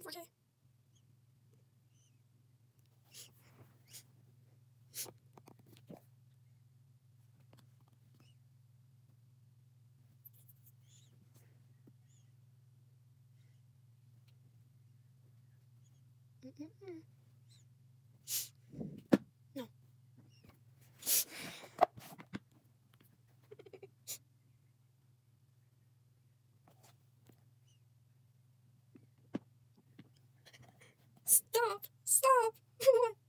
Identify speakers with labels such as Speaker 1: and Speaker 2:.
Speaker 1: fucking 4K. Mm-mm-mm. Stop! Stop!